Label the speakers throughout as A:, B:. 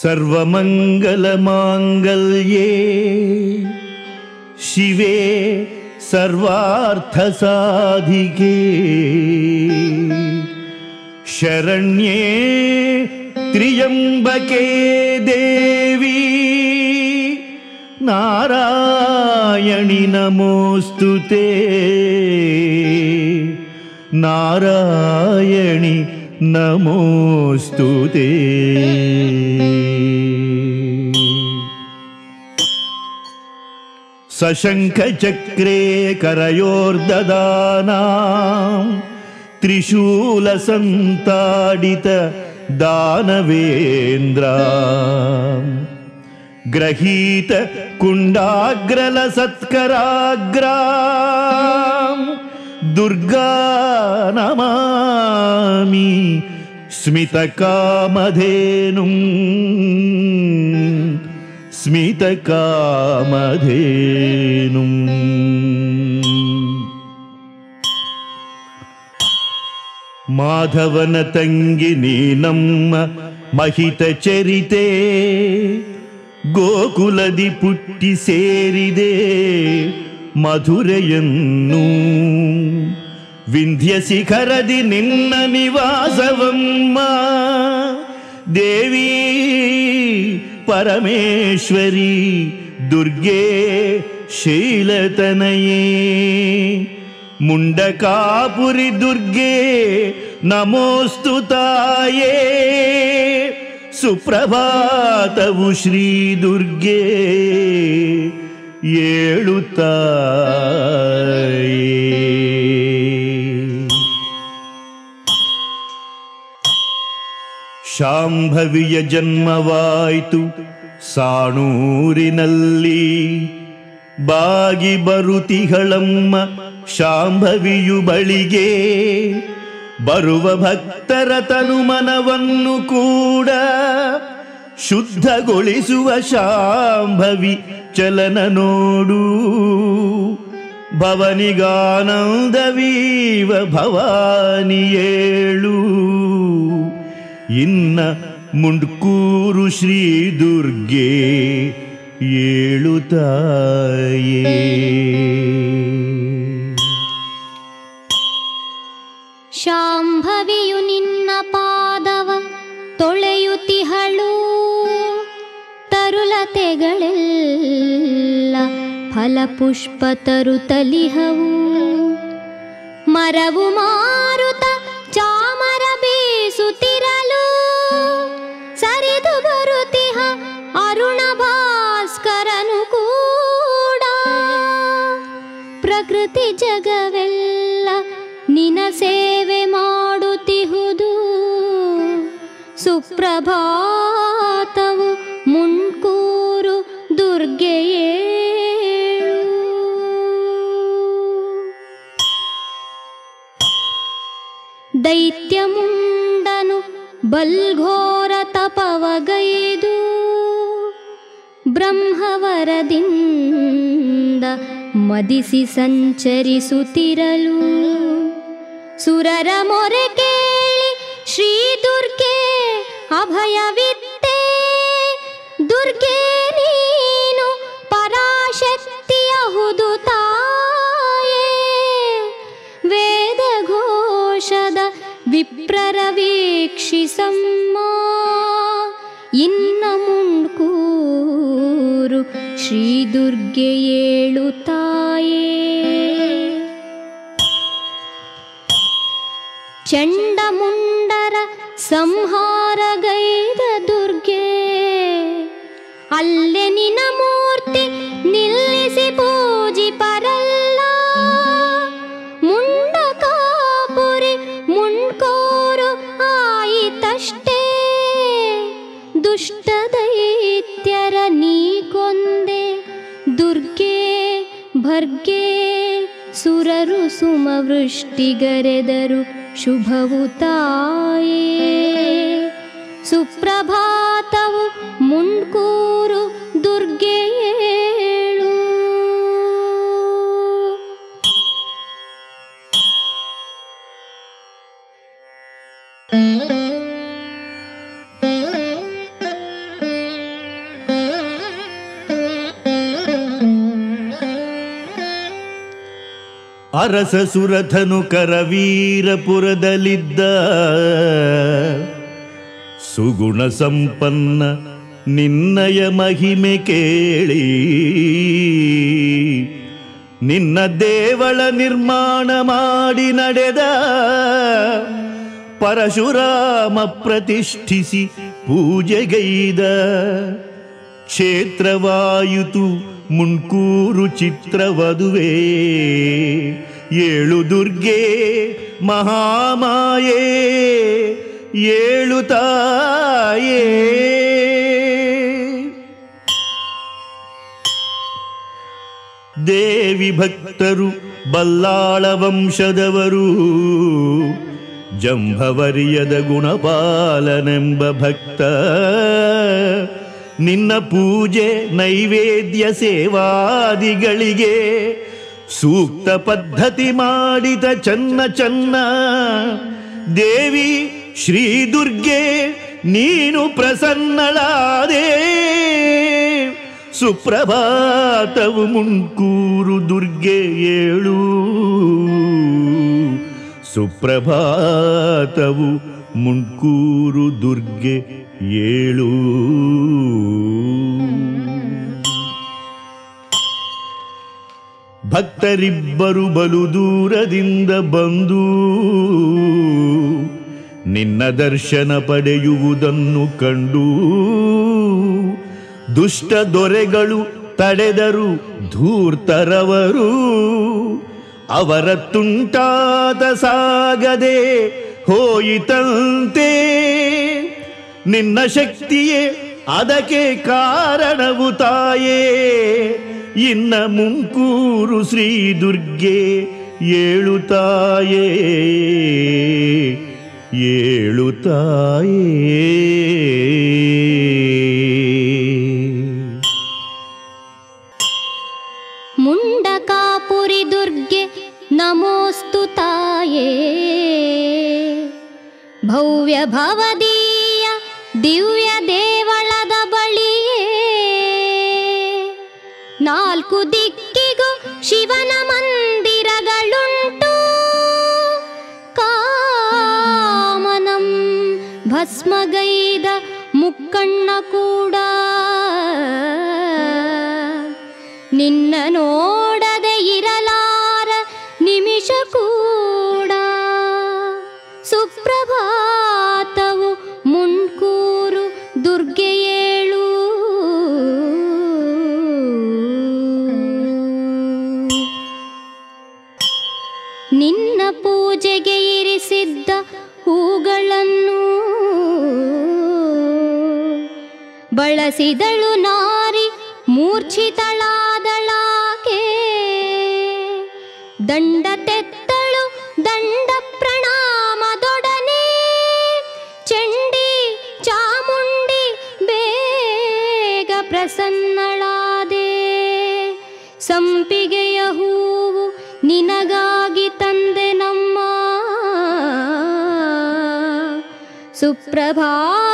A: सर्वमङ्गलमाङ्गल्ये शिवे सर्वार्थसाधिके शरण्ये त्र्यम्बके देवी नारायणि नमोऽस्तु ते। नारायणि नमोऽस्तु ते। सशङ्खचक्रे करयोर्ददानाम् त्रिशूलसन्ताडित दानवेन्द्रा ग्रहीत कुण्डाग्रलसत्कराग्राम् दुर्गा नमामि स्मितकामधेनुम् ಸ್ಮಿತಕಾಮಧೇನು ಮಾಧವನ ತಂಗಿ ನೀ ನಮ್ಮ ಮಹಿತ ಚರಿತೆ ಗೋಕುಲದಿ ಪುಟ್ಟಿ ಸೇರಿದೆ ಮಧುರೆಯನ್ನು ವಿಂಧ್ಯ ಶಿಖರದಿ ನಿನ್ನ ನಿವಾಸವಮ್ಮ ದೇವಿ ಪರಮೇಶ್ವರಿ ದುರ್ಗೆ ಶೀಲತನಯೇ ಮುಂಡಕಾಪುರಿ ದುರ್ಗೆ ನಮೋಸ್ತು ತಾಯೇ ಸುಪ್ರಭಾತವು ಶ್ರೀ ದುರ್ಗೆ ಏಳು ತಾಯೇ ಶಾಂಭವಿಯ ಜನ್ಮವಾಯಿತು ಸಾಣೂರಿನಲ್ಲಿ. ಬಾಗಿ ಬರುತಿಗಳಮ್ಮ ಶಾಂಭವಿಯು ಬಳಿಗೆ. ಬರುವ ಭಕ್ತರ ತನುಮನವನ್ನು ಕೂಡ ಶುದ್ಧಗೊಳಿಸುವ ಶಾಂಭವಿ ಚಲನ ನೋಡು. ಭವನಿಗಾನಂದವೀವ ಭವಾನಿಯೇಳು ಇನ್ನ ಮುಂಡ್ಕೂರು ಶ್ರೀ ದುರ್ಗೆ ಏಳು
B: ಶಾಂಭವಿಯು ನಿನ್ನ ಪಾದವ ತೊಳೆಯುತಿಹಳು ತರುಲತೆಗಳೆಲ್ಲ ಫಲಪುಷ್ಪ ತರುತಲಿಹವು. ಮರವು ಮಾರುತ ದೈತ್ಯಮುಂಡನು ಬಲ್ಘೋರ ತಪವಗೈದು. ಬ್ರಹ್ಮವರದಿಂದ ಮದಿಸಿ ಸಂಚರಿಸುತ್ತಿರಲು. ಸುರರ ಮೊರೆ ಕೇಳಿ ಶ್ರೀ ಮುಂಡ್ಕೂರು ಶ್ರೀ ದುರ್ಗೆ ಏಳು ತಾಯೇ. ಚಂಡಮುಂಡರ ಸಂಹಾರಗೈದ ದುರ್ಗೆ ಅಲ್ಲೆ ನಿನ ಸುರರು ಸುಮವೃಷ್ಟಿಗರೆದರು ಶುಭವು ತಾಯೇ ಸುಪ್ರಭಾತವು ಮುಂಡ್ಕೂರು ದುರ್ಗೆಯೇಳು
A: ಅರಸ ಸುರಥನು ಕರವೀರಪುರದಲ್ಲಿದ್ದ ಸುಗುಣ ಸಂಪನ್ನ ನಿನ್ನಯ ಮಹಿಮೆ ಕೇಳಿ. ನಿನ್ನ ದೇವಳ ನಿರ್ಮಾಣ ಮಾಡಿ ನಡೆದ ಪರಶುರಾಮ ಪ್ರತಿಷ್ಠಿಸಿ ಪೂಜೆಗೈದ ಕ್ಷೇತ್ರವಾಯುತು ಮುನ್ಕೂರು ಚಿತ್ರವದುವೆ. ಏಳು ದುರ್ಗೆ ಮಹಾಮಾಯೆ, ಏಳು ತಾಯೇ. ದೇವಿ ಭಕ್ತರು ಬಲ್ಲಾಳ ವಂಶದವರು ಜಂಭವರಿಯದ ಗುಣಪಾಲನೆಂಬ ಭಕ್ತ. ನಿನ್ನ ಪೂಜೆ ನೈವೇದ್ಯ ಸೇವಾದಿಗಳಿಗೆ ಸೂಕ್ತ ಪದ್ಧತಿ ಮಾಡಿದ ಚನ್ನ ಚನ್ನ. ದೇವಿ, ಶ್ರೀ ದುರ್ಗೆ, ನೀನು ಪ್ರಸನ್ನಳಾದೆ. ಸುಪ್ರಭಾತವು ಮುಂಕೂರು ದುರ್ಗೆ ಏಳು. ಸುಪ್ರಭಾತವು ಮುಂಕೂರು ದುರ್ಗೆ ಏಳು. ಭಕ್ತರಿಬ್ಬರು ಬಲು ದೂರದಿಂದ ಬಂದು ನಿನ್ನ ದರ್ಶನ ಪಡೆಯುವುದನ್ನು ಕಂಡು ದುಷ್ಟ ದೊರೆಗಳು ತಡೆದರು ಧೂರ್ತರವರು. ಅವರ ತುಂಟಾದ ಸಾಗದೆ ಹೋಯಿತಂತೆ. ನಿನ್ನ ಶಕ್ತಿಯೇ ಅದಕ್ಕೆ ಕಾರಣವು ತಾಯೇ. ಇನ್ನ ಮುಂಕೂರು ಶ್ರೀ ದುರ್ಗೆ ಏಳು ತಾಯೇ ಏಳು ತಾಯೇ.
B: ಮುಕ್ಕಣ್ಣ ಕೂಡ. ನಿನ್ನ ನೋಡದೆ ಬಳಸಿದಳು ನಾರಿ ಮೂರ್ಛಿತಳಾದಳಾಕೆ. ದಂಡ ತೆತ್ತಳು ದಂಡ ಪ್ರಣಾಮದೊಡನೆ. ಚಂಡಿ ಚಾಮುಂಡಿ ಬೇಗ ಪ್ರಸನ್ನಳಾದೆ. ಸಂಪಿಗೆಯ ಹೂವು ನಿನಗಾಗಿ ತಂದೆ ನಮ್ಮ. ಸುಪ್ರಭಾತವು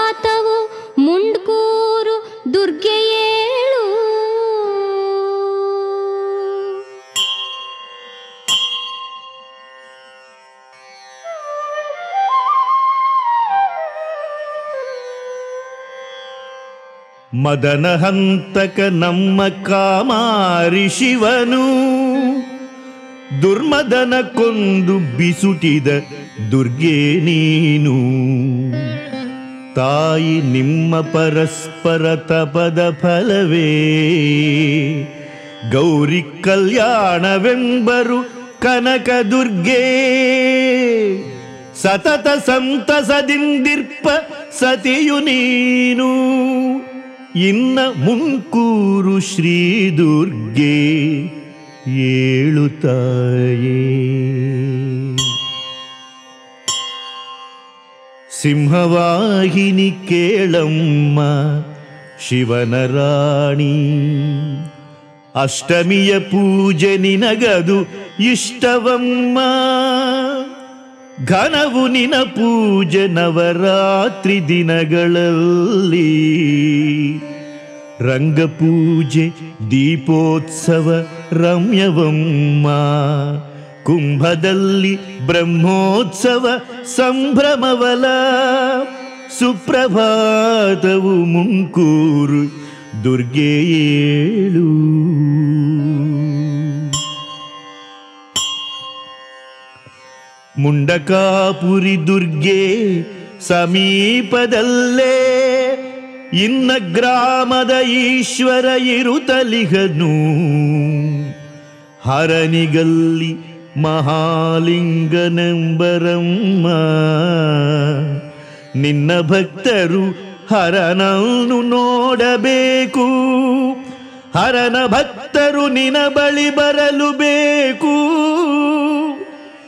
A: ಮದನ ಹಂತಕ ನಮ್ಮ ಕಾಮಾರಿ ಶಿವನು. ದುರ್ಮದನ ಕೊಂದು ಬಿಸುಟಿದ ದುರ್ಗೆ ನೀನು. ತಾಯಿ ನಿಮ್ಮ ಪರಸ್ಪರ ತಪದ ಫಲವೇ. ಗೌರಿ ಕಲ್ಯಾಣವೆಂಬರು ಕನಕ ದುರ್ಗೆ. ಸತತ ಸಂತಸದಿಂದಿರ್ಪ ಸತಿಯು ನೀನು. ಇನ್ನ ಮುಂಕೂರು ಶ್ರೀ ದುರ್ಗೆ ಏಳು ತಾಯೇ. ಸಿಂಹವಾಹಿನಿ ಕೇಳಮ್ಮ ಶಿವನ ರಾಣಿ ಅಷ್ಟಮಿಯ ಪೂಜೆ ನಿನಗದು ಇಷ್ಟವಮ್ಮ. ಘನವು ನಿನ ಪೂಜೆ ನವರಾತ್ರಿ ದಿನಗಳಲ್ಲಿ. ರಂಗಪೂಜೆ, ದೀಪೋತ್ಸವ, ರಮ್ಯವಮ್ಮ. ಕುಂಭದಲ್ಲಿ ಬ್ರಹ್ಮೋತ್ಸವ, ಸಂಭ್ರಮವಲ. ಸುಪ್ರಭಾತವು ಮುಂಕೂರು ದುರ್ಗೆ ಏಳು. ಮುಂಡಕಾಪುರಿ ದುರ್ಗೆ ಸಮೀಪದಲ್ಲೇ ಇನ್ನ ಗ್ರಾಮದ ಈಶ್ವರ ಇರುತಲಿಗನು. ಹರನಿಗಲ್ಲಿ ಮಹಾಲಿಂಗನೆಂಬರಮ್ಮ. ನಿನ್ನ ಭಕ್ತರು ಹರನನ್ನು ನೋಡಬೇಕು. ಹರನ ಭಕ್ತರು ನಿನ ಬಳಿ ಬರಲು ಬೇಕು.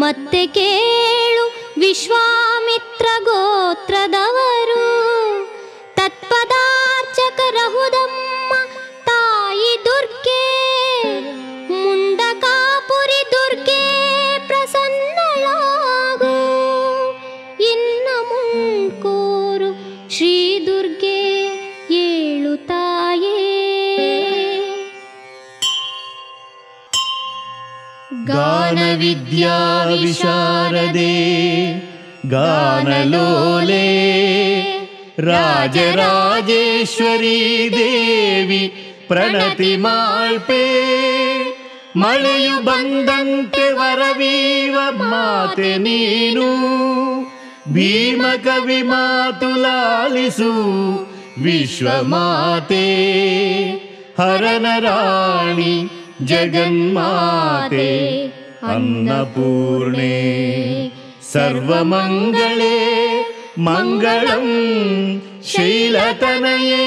B: ಮತ್ತೆ ಕೇಳು ವಿಶ್ವಾಮಿತ್ರ ಗೋತ್ರದವರು.
A: ಗಾನವಿದ್ಯಾ ವಿಶಾರದೆ ಗಾನಲೋಲೆ ರಾಜರಾಜೇಶ್ವರಿ ದೇವಿ ಪ್ರಣತಿ ಮಾಳ್ಪೆ ಮಳೆಯು ಬಂದಂತೆ ವರವೀವ ಮಾತೆ ನೀನು ಭೀಮ ಕವಿ ಮಾತು ಲಾಲಿಸು ವಿಶ್ವಮಾತೆ ಹರನ ರಾಣಿ ಜಗನ್ಮಾತೆ ಅನ್ನಪೂರ್ಣೆ ಸರ್ವಮಂಗಳೇ ಮಂಗಳಂ ಶೈಲತನಯೇ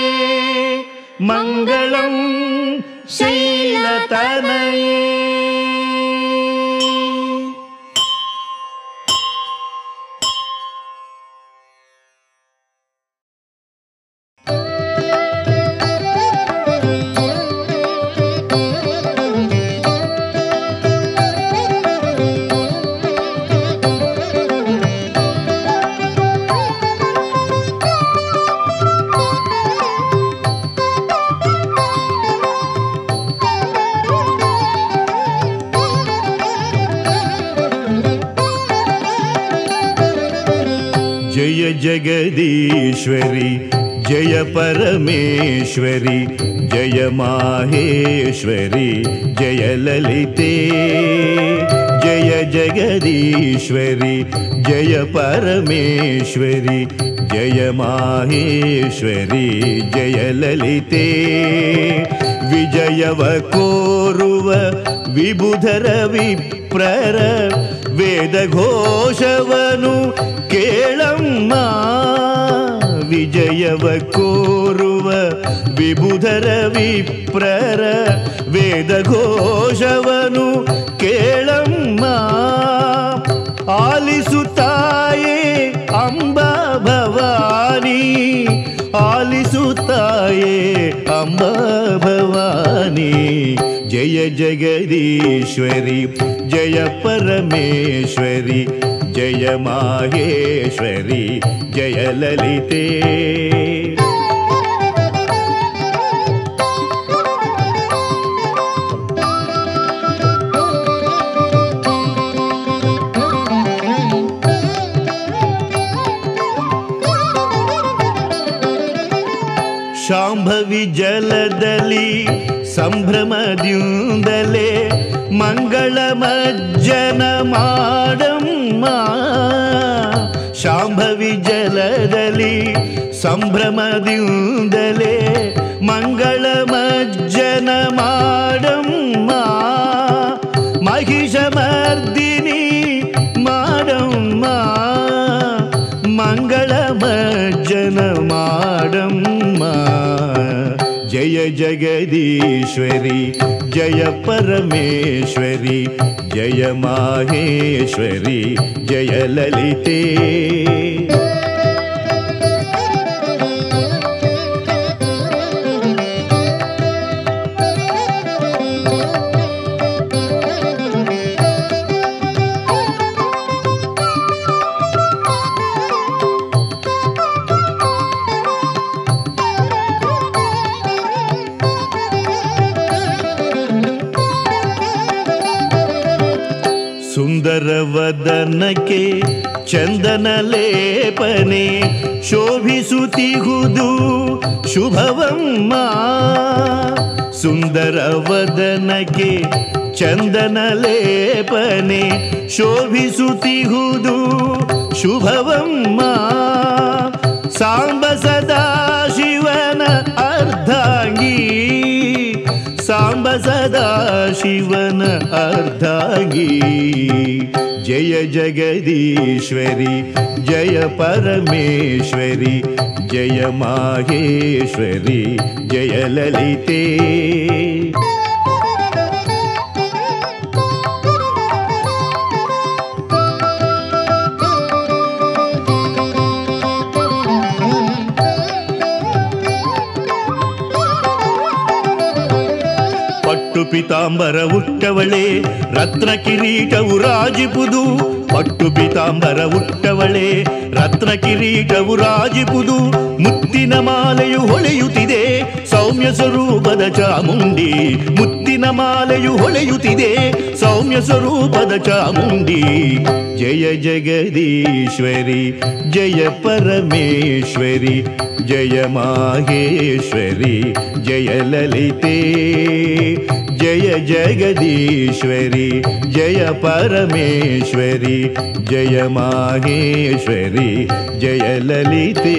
A: ಮಂಗಳಂ श्वरि जय माहेश्वरि जय ललिते। जय जगदीश्वरि जय परमेश्वरि जय माहेश्वरि जय ललिते। विजयव कोरुव विबुधर विप्रर वेदघोषवनु केळम्मा। विजयव कोरु ವಿಬುಧರ ವಿಪ್ರರ ವೇದ ಘೋಷವನು ಕೇಳಮ್ಮ ಆಲಿಸುತ್ತಾಯೇ ಅಂಬ ಭವಾನಿ ಆಲಿಸುತ್ತಾಯೇ ಅಂಬ ಭವಾನಿ ಜಯ ಜಗದೀಶ್ವರಿ ಜಯ ಪರಮೇಶ್ವರಿ ಜಯ ಮಾಹೇಶ್ವರಿ ಜಯ ಲಲಿತೆ ಜಲದಲ್ಲಿ ಸಂಭ್ರಮದಿಂದಲೇ ಮಂಗಳ ಮಜ್ಜನ ಮಾಡಮ್ಮ ಶಾಂಭವಿ ಜಲದಲ್ಲಿ ಸಂಭ್ರಮದಿಂದಲೇ ಮಂಗಳ ಮಂಗಳ ಮಜ್ಜನ ಮಾಡಮ್ಮ ಜಯ ಜಯ ಜಗದೀಶ್ವರಿ ಜಯ ಸುಂದರವದನಕ್ಕೆ ಚಂದನ ಲೇಪನೆ ಶೋಭಿಸುತ್ತಿಹುದು ಶುಭವಮ್ಮ ಸಾಂಬ ಸದಾ ಶಿವನ ಅರ್ಧಾಂಗಿ ಸಾಂಬ ಸದಾ ಶಿವನ ಅರ್ಧಾಂಗಿ ಜಯ ಜಗದೀಶ್ವರಿ ಜಯ ಪರಮೇಶ್ವರಿ ಜಯ ಮಾಹೇಶ್ವರಿ ಜಯ ಲಲಿತೆ ಪಿತಾಂಬರ ಉಟ್ಟವಳೆ ರತ್ನ ಕಿರೀಟವು ರಾಜಿಪುದು ಪಟ್ಟು ಪಿತಾಂಬರ ಉಟ್ಟವಳೆ ರತ್ನ ಕಿರೀಟವು ರಾಜಿಪುದು ಮುತ್ತಿನ ಮಾಲೆಯು ಹೊಳೆಯುತ್ತಿದೆ, ಸೌಮ್ಯ ಸ್ವರೂಪದ ಚಾಮುಂಡಿ. ಮುತ್ತಿನ ಮಾಲೆಯು ಹೊಳೆಯುತ್ತಿದೆ, ಸೌಮ್ಯ ಸ್ವರೂಪದ ಚಾಮುಂಡಿ. ಜಯ ಜಗದೀಶ್ವರಿ, ಜಯ ಪರಮೇಶ್ವರಿ, ಜಯ ಮಾಹೇಶ್ವರಿ, ಜಯ ಲಲಿತೆ. ಜಯ ಜಗದೀಶ್ವರಿ ಜಯ ಪರಮೇಶ್ವರಿ ಜಯ ಮಾಹೇಶ್ವರಿ ಜಯ ಲಲಿತೆ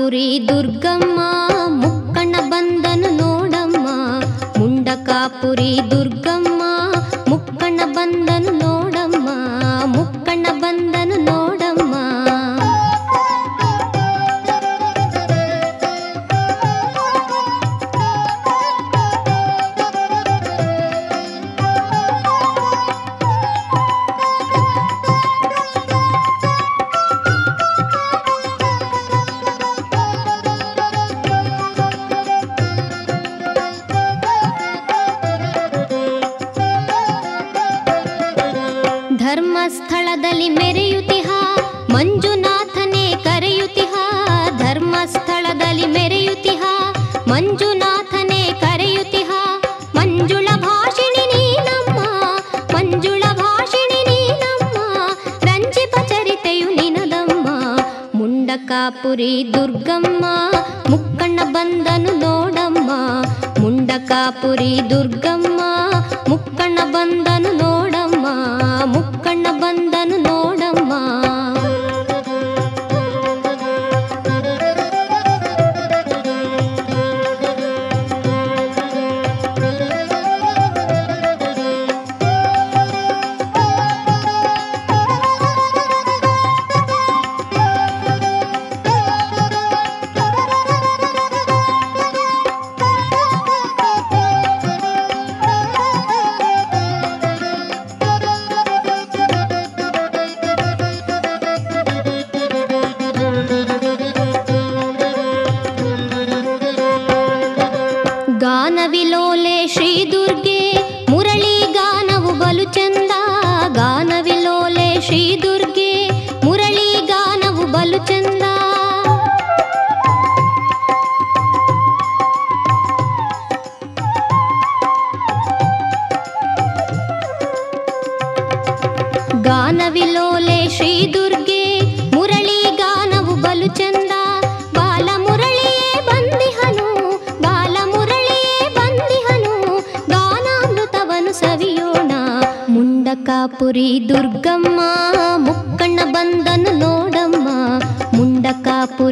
B: ಮುಂಡಕಾಪುರಿ ದುರ್ಗಮ್ಮ ಮುಕ್ಕಣ್ಣ ಬಂದನು ನೋಡಮ್ಮ ಮುಂಡಕಾಪುರಿ ದುರ್ಗಮ್ಮ. कापुरी दुर्गम्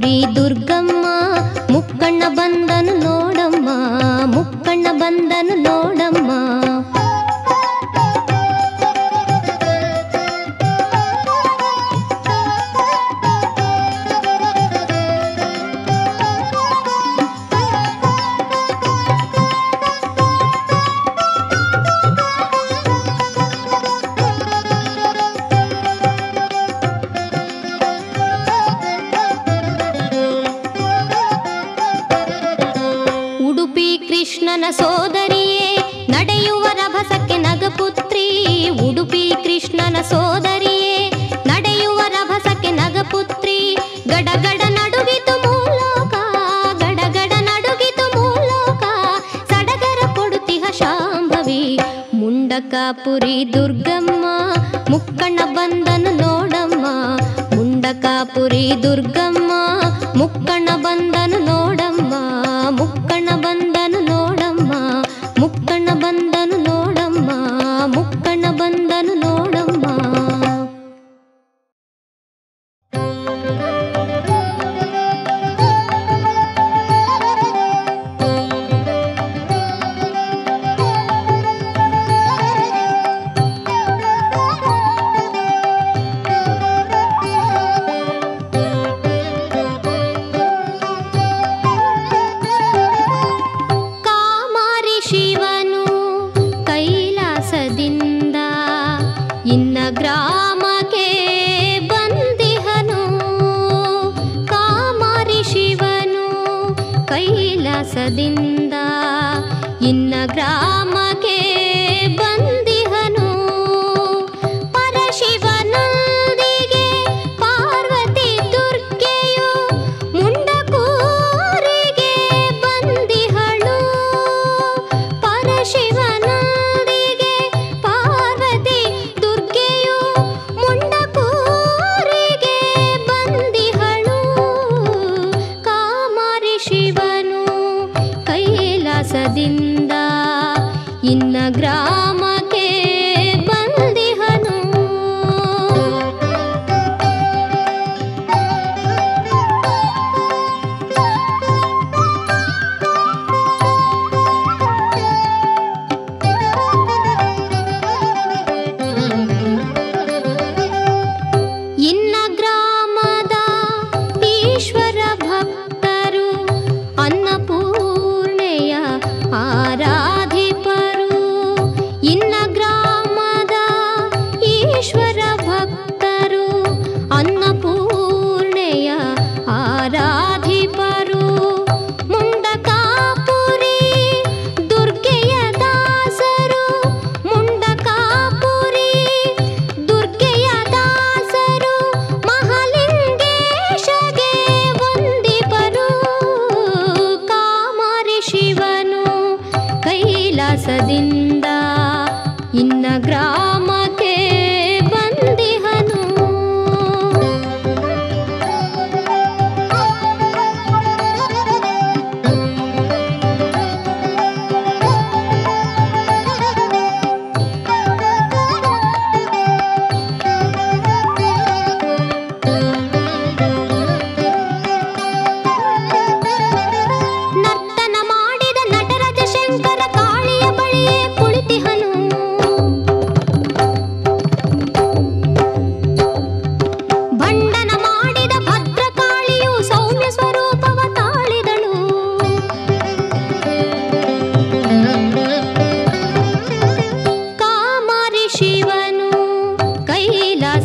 B: ಮುಂಡಕಾಪುರಿ ದುರ್ಗಮ್ಮ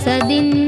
A: सदिन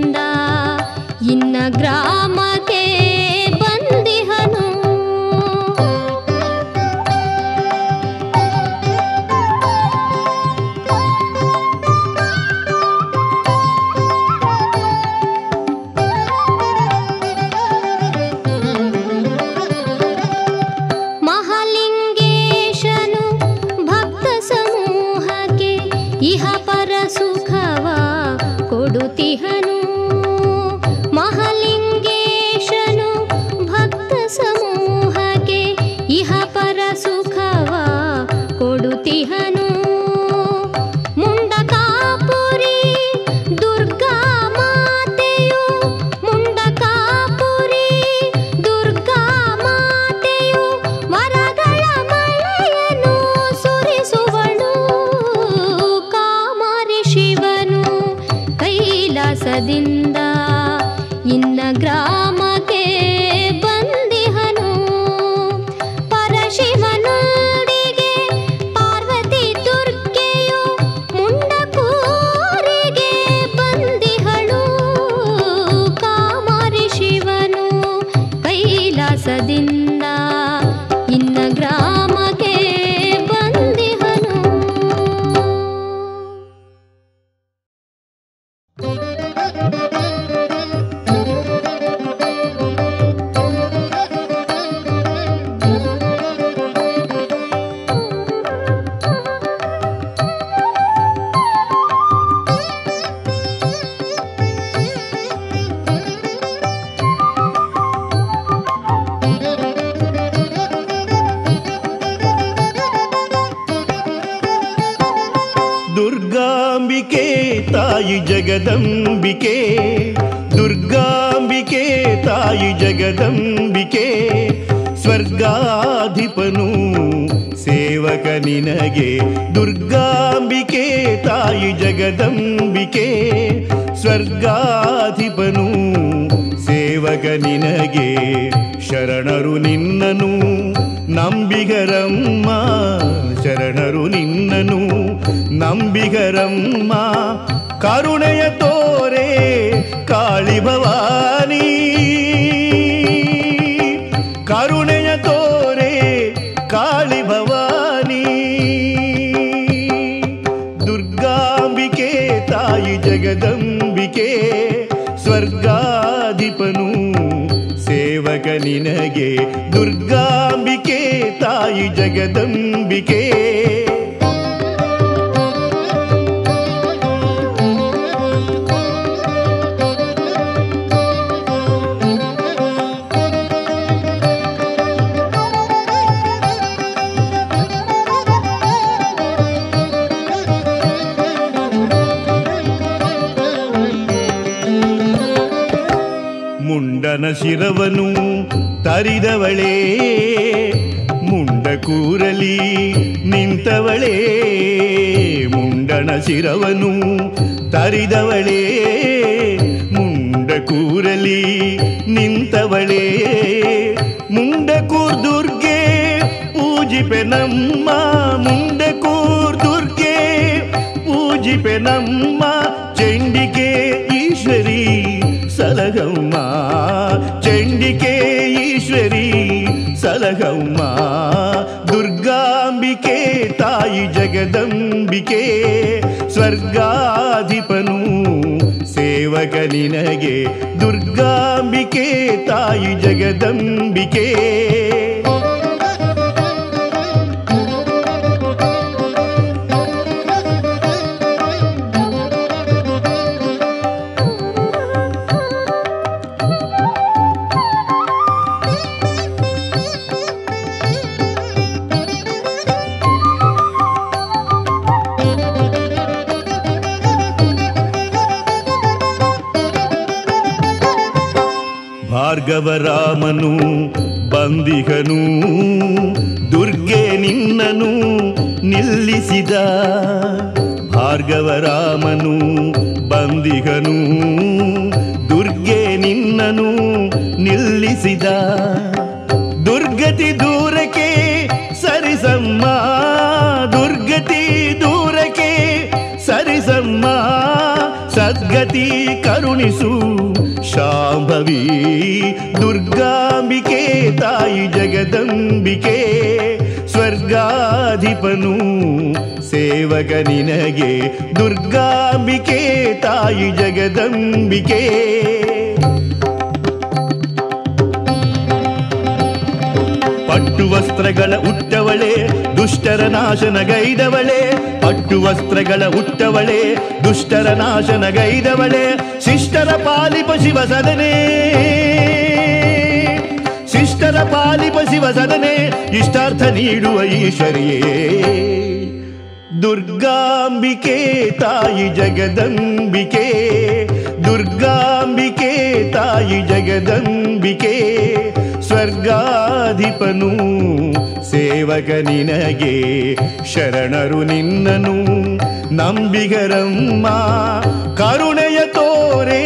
A: ಸೇವಕ ನಿನಗೆ ದುರ್ಗಾಂಬಿಕೆ ತಾಯಿ ಜಗದಂಬಿಕೆ. ಶಿರವನು ತರಿದವಳೇ ಮುಂಡ ಕೂರಲಿ ನಿಂತವಳೇ ಮುಂಡನ ಶಿರವನು ತರಿದವಳೇ ಮುಂಡ ಕೂರಲಿ ನಿಂತವಳೇ. ಮುಂಡ ದುರ್ಗೆ ಪೂಜಿಪೆ ನಮ್ಮ ಮುಂಡ ದುರ್ಗೆ ಪೂಜಿಪೆ ನಮ್ಮ ಸಲಗಮ್ಮ ಚಂಡಿಕೆ ಈಶ್ವರಿ ಸಲಹಮ್ಮ ದುರ್ಗಾಂಬಿಕೆ ತಾಯಿ ಜಗದಂಬಿಕೆ? ಸ್ವರ್ಗಾಧಿಪನು ಸೇವಕ ನಿನಗೆ ದುರ್ಗಾಂಬಿಕೆ ತಾಯಿ ಜಗದಂಬಿಕೆ? ಭಾರ್ಗವರಾಮನು ಬಂದಿಗನು ದುರ್ಗೆ ನಿನ್ನನು ನಿಲ್ಲಿಸಿದ ಭಾರ್ಗವರಾಮನು ಬಂದಿಗನು ದುರ್ಗೆ ನಿನ್ನನು ನಿಲ್ಲಿಸಿದ ದುರ್ಗತಿ ದೂರಕ್ಕೆ ಸರಿಸಮ್ಮ. ದುರ್ಗತಿ ದೂರಕ್ಕೆ ಸರಿಸಮ್ಮ. ಸದ್ಗತಿ ಕರುಣಿಸು. ಶಾಂಭವಿ ದುರ್ಗಾಂಬಿಕೆ, ತಾಯಿ ಜಗದಂಬಿಕೆ, ಸ್ವರ್ಗಾಧಿಪನು ಸೇವಕ ನಿನಗೆ, ದುರ್ಗಾಂಬಿಕೆ, ತಾಯಿ ಜಗದಂಬಿಕೆ. ಪಟ್ಟು ವಸ್ತ್ರಗಳ ಉಟ್ಟವಳೆ, ದುಷ್ಟರ ನಾಶನಗೈದವಳೆ ಪಟ್ಟು ವಸ್ತ್ರಗಳ ಉಟ್ಟವಳೆ ದುಷ್ಟರ ನಾಶನಗೈದವಳೆ,
B: ಶಿಷ್ಟರ ಪಾಲಿಪ ಶಿವ ಸದನೆ. ಶಿಷ್ಟರ ಪಾಲಿಪ ಶಿವ ಸದನೆ, ಇಷ್ಟಾರ್ಥ ನೀಡುವ ಈಶ್ವರಿಯೇ. ದುರ್ಗಾಂಬಿಕೆ ತಾಯಿ ಜಗದಂಬಿಕೆ, ದುರ್ಗಾಂಬಿಕೆ ತಾಯಿ ಜಗದಂಬಿಕೆ. ಸ್ವರ್ಗಾಧಿಪನು ಸೇವಕ ನಿನಗೆ ಶರಣರು ನಿನ್ನನು ನಂಬಿಗರಮ್ಮ, ಕರುಣೆಯ ತೋರೆ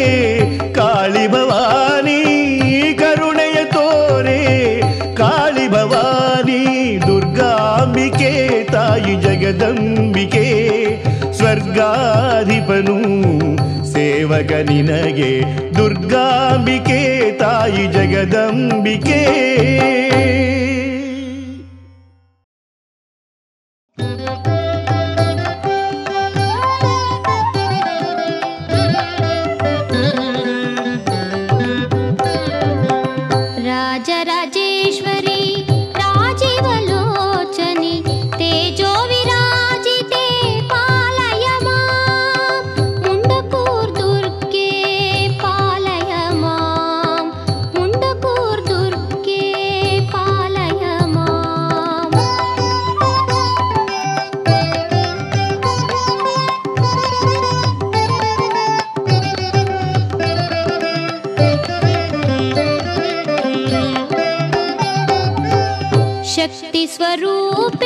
B: ಕಾಳಿ ಭವಾನಿ ಕರುಣೆಯ ತೋರೆ ಕಾಳಿ ಭವಾನಿ ದುರ್ಗಾಂಬಿಕೆ, ತಾಯಿ ಜಗದಂಬಿಕೆ, ಸ್ವರ್ಗಾಧಿಪನು. ಸೇವಕ ನಿನಗೆ ದುರ್ಗಾಂಬಿಕೆ ತಾಯಿ ಜಗದಂಬಿಕೆ. शक्तिस्वरूप।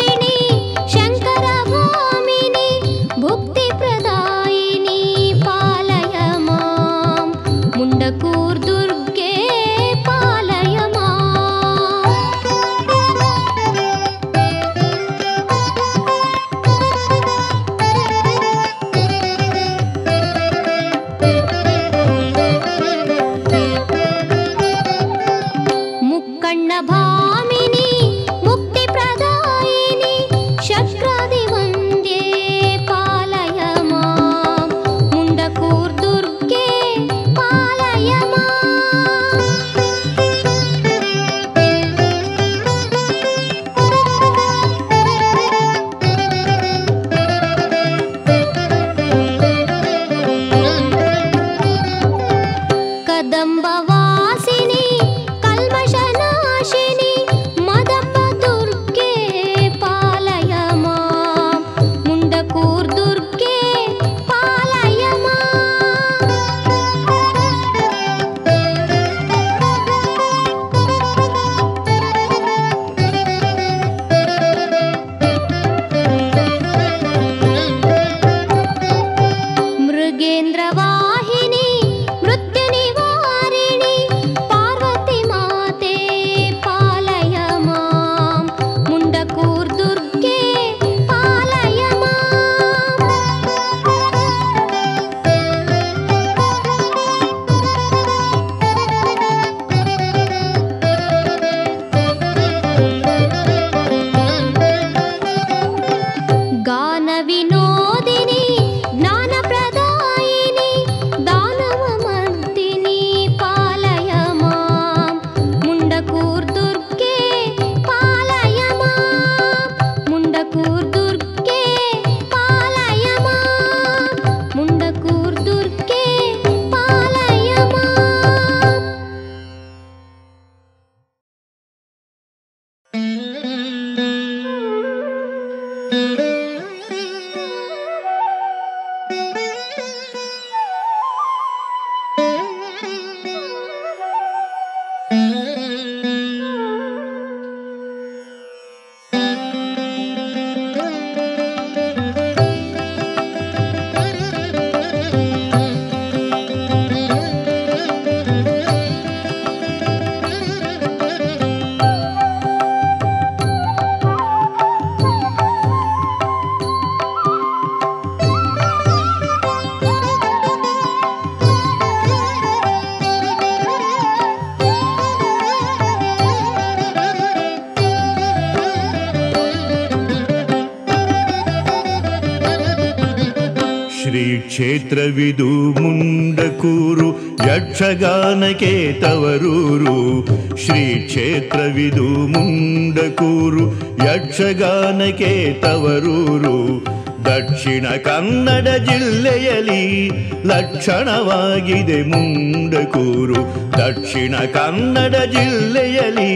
B: ಯಕ್ಷಗಾನಕ್ಕೆ ತವರೂರು ಶ್ರೀ ಕ್ಷೇತ್ರವಿದು ಮುಂಡಕೂರು ಯಕ್ಷಗಾನಕ್ಕೆ ತವರೂರು
A: ದಕ್ಷಿಣ ಕನ್ನಡ ಜಿಲ್ಲೆಯಲ್ಲಿ ಲಕ್ಷಣವಾಗಿದೆ ಮುಂಡಕೂರು ದಕ್ಷಿಣ ಕನ್ನಡ ಜಿಲ್ಲೆಯಲ್ಲಿ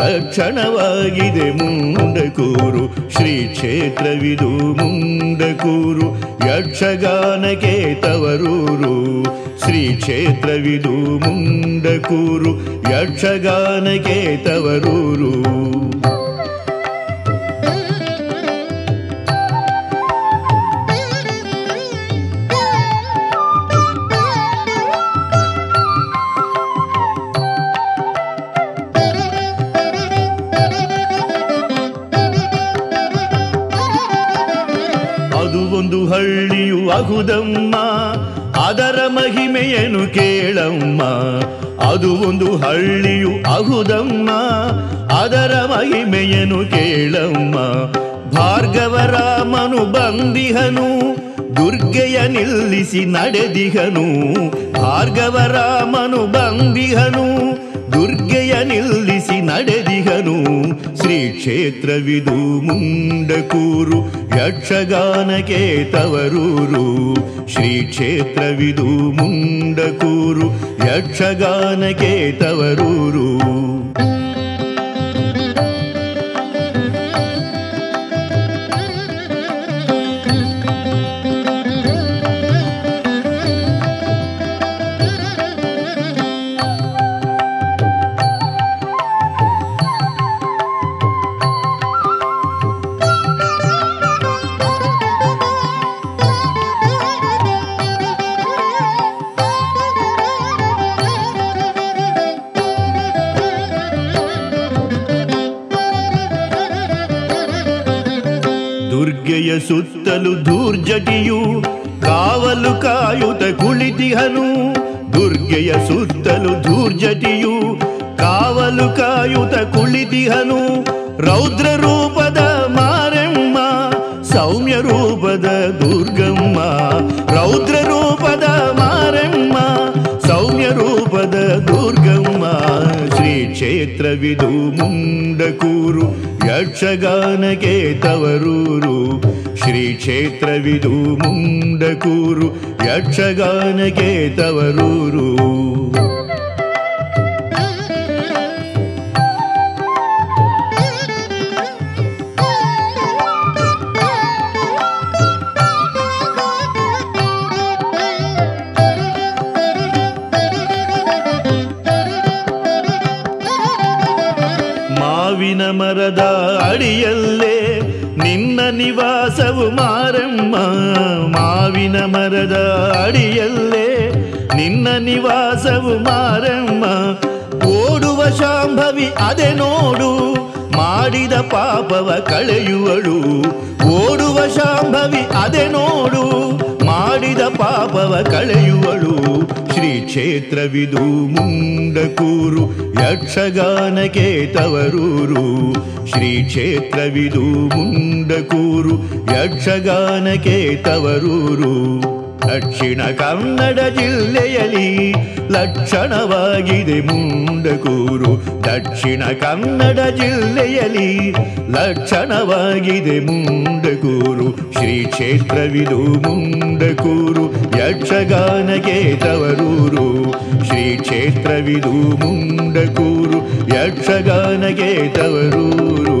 A: ಲಕ್ಷಣವಾಗಿದೆ ಮುಂಡಕೂರು ಶ್ರೀ ಕ್ಷೇತ್ರವಿದು ಮುಂಡಕೂರು ಯಕ್ಷಗಾನಕ್ಕೆ ತವರೂರು ಶ್ರೀ ಕ್ಷೇತ್ರವಿದು ಮುಂಡಕೂರು ಯಕ್ಷಗಾನಕ್ಕೆ ತವರೂರು ಅಹುದಮ್ಮ ಅದರ ಮಹಿಮೆಯನ್ನು ಕೇಳಮ್ಮ. ಅದು ಒಂದು ಹಳ್ಳಿಯು ಅಹುದಮ್ಮ. ಅದರ ಮಹಿಮೆಯನ್ನು ಕೇಳಮ್ಮ. ಭಾರ್ಗವರಾಮನು ಬಂದಿಹನು. ದುರ್ಗೆಯ ನಿಲ್ಲಿಸಿ ನಡೆದಿಹನು. ಭಾರ್ಗವರಾಮನು ಬಂದಿಹನು. ದುರ್ಗೆಯ ನಿಲ್ಲಿಸಿ ನಡೆದಿಹನು. ಶ್ರೀ ಕ್ಷೇತ್ರವಿದು ಮುಂಡಕೂರು ಯಕ್ಷಗಾನಕ್ಕೆ ತವರೂರು ಶ್ರೀ ಕ್ಷೇತ್ರವಿದು ಮುಂಡಕೂರು ಯಕ್ಷಗಾನಕ್ಕೆ ತವರೂರು ಕಾಯುತ ಕುಳಿತಿಹನು. ರೌದ್ರ ರೂಪದ ಮಾರೆಮ್ಮ, ಸೌಮ್ಯ ರೂಪದ ದುರ್ಗಮ್ಮ. ರೌದ್ರ ರೂಪದ ಮಾರೆಮ್ಮ, ಸೌಮ್ಯ ರೂಪದ ದುರ್ಗಮ್ಮ. ಶ್ರೀ ಕ್ಷೇತ್ರವಿದು ಮುಂಡಕೂರು, ಯಕ್ಷಗಾನಕ್ಕೆ ತವರೂರು. ಶ್ರೀ ಕ್ಷೇತ್ರವಿದು ಮುಂಡಕೂರು, ಯಕ್ಷಗಾನಕ್ಕೆ ತವರೂರು. ನಿವಾಸವು ಮಾರಮ್ಮ. ಓಡುವ ಶಾಂಭವಿ ಅದೆ ನೋಡು. ಮಾಡಿದ ಪಾಪವ ಕಳೆಯುವಳು. ಓಡುವ ಶಾಂಭವಿ ಅದೆ ನೋಡು. ಮಾಡಿದ ಪಾಪವ ಕಳೆಯುವಳು. ಶ್ರೀ ಕ್ಷೇತ್ರವಿದು ಮುಂಡಕೂರು ಯಕ್ಷಗಾನಕ್ಕೆ ತವರೂರು ಶ್ರೀ ಕ್ಷೇತ್ರವಿದು ಮುಂಡಕೂರು ಯಕ್ಷಗಾನಕ್ಕೆ ತವರೂರು ದಕ್ಷಿಣ ಕನ್ನಡ ಜಿಲ್ಲೆಯಲ್ಲಿ ಲಕ್ಷಣವಾಗಿದೆ ಮುಂಡಗೂರು ದಕ್ಷಿಣ ಕನ್ನಡ ಜಿಲ್ಲೆಯಲ್ಲಿ ಲಕ್ಷಣವಾಗಿದೆ ಮುಂಡಗೂರು ಶ್ರೀ ಕ್ಷೇತ್ರವಿದು ಮುಂಡಗೂರು ಯಕ್ಷಗಾನಕ್ಕೆ ತವರೂರು ಶ್ರೀ ಕ್ಷೇತ್ರವಿದು ಮುಂಡಗೂರು ಯಕ್ಷಗಾನಕ್ಕೆ ತವರೂರು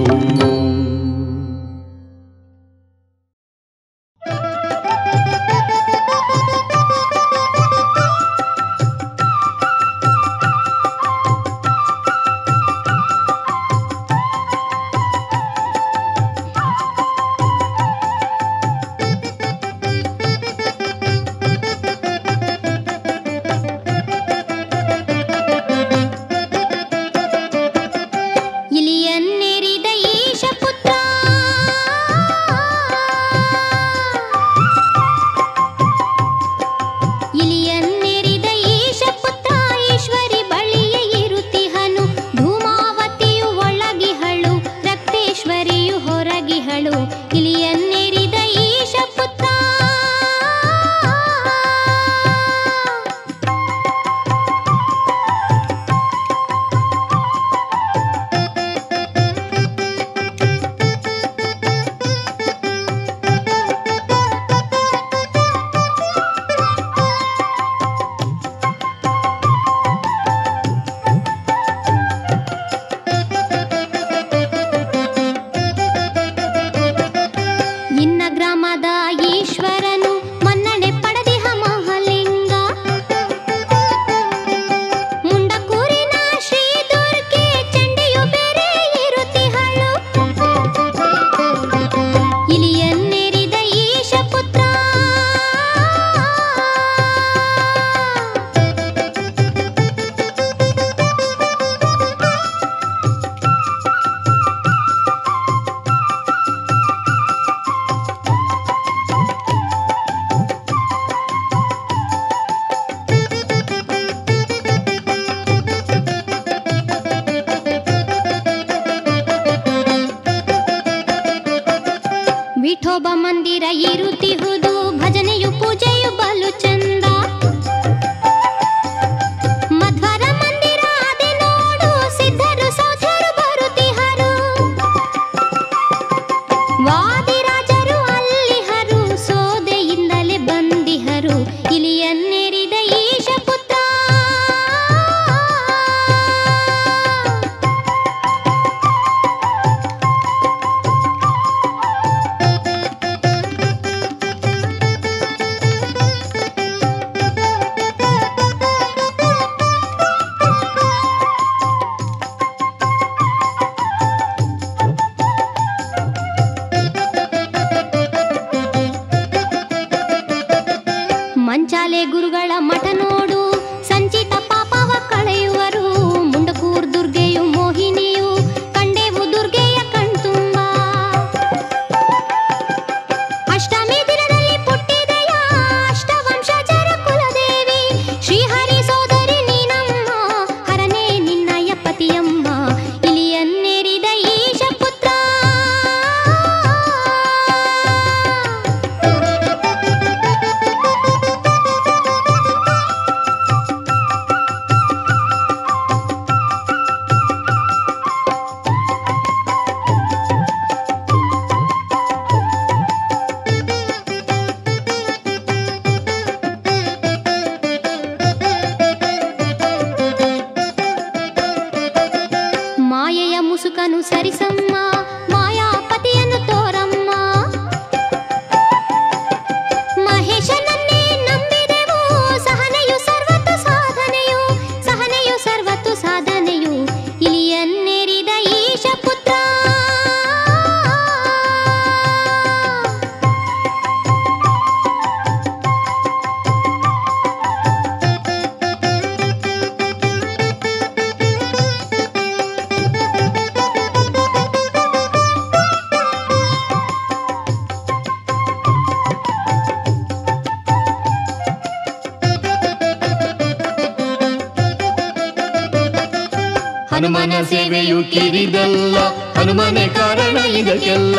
A: ಕಿರಿದಲ್ಲ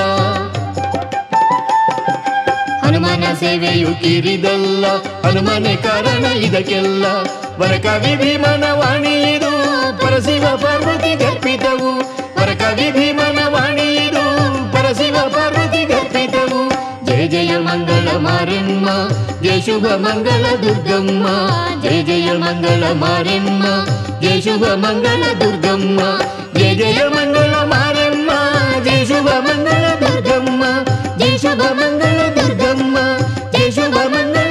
A: ಹನುಮನ ಸೇವೆಯು ಕಿರಿದಲ್ಲ ಹನುಮನೆ ಕಾರಣ ಇದಕ್ಕೆಲ್ಲ ವರಕವಿ ಭೀಮನ ವಾಣಿಯಿದು ಪರಶಿವ ಪಾರ್ವತಿ ಗರ್ಪಿತವು ವರಕವಿ ಭೀಮನ ವಾಣಿಯಿದು ಪರಶಿವ ಪಾರ್ವತಿ ಗರ್ಪಿತವು ಜಯ ಜಯ ಮಂಗಳ ಮಾರೆಮ್ಮ ಜಯ ಶುಭ ಮಂಗಳ ದುರ್ಗಮ್ಮ ಜಯ ಜಯ ಮಂಗಳ ಮಾರೆಮ್ಮ ಜಯ ಶುಭ ಮಂಗಳ ದುರ್ಗಮ್ಮ ಜಯ ಜಯ శుభమంగళ దుర్గమ్మ. జయ శుభమంగళ దుర్గమ్మ. జయ శుభమంగళ